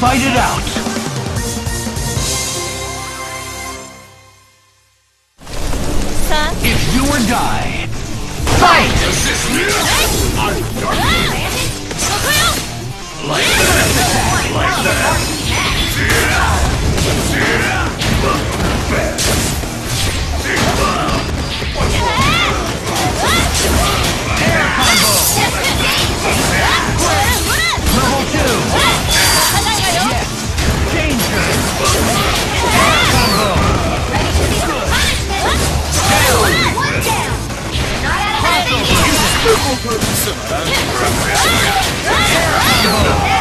fight it out! If you or die. Fight! Like that! Like that! 報告つまらん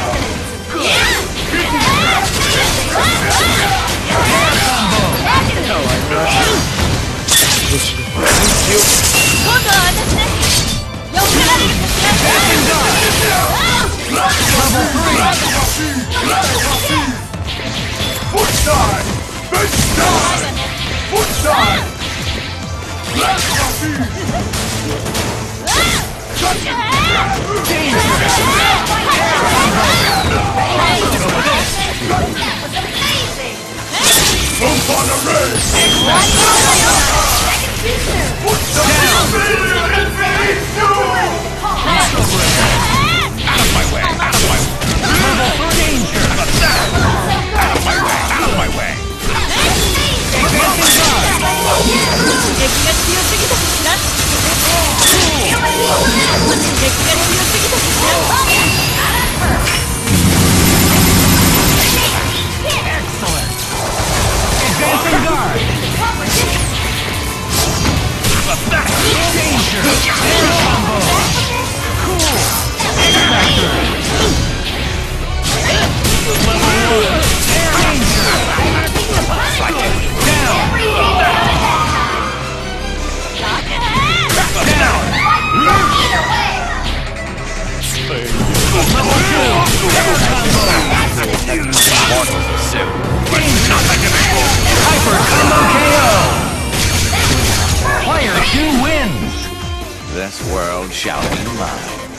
Danger! world shall be mine.